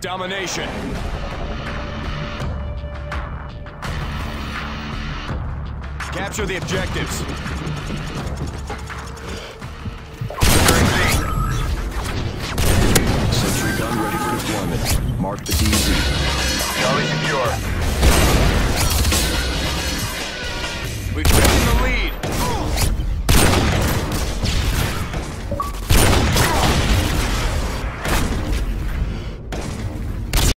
Domination. Capture the objectives. Sentry gun ready for deployment. Mark the DZ. Charlie secure. We've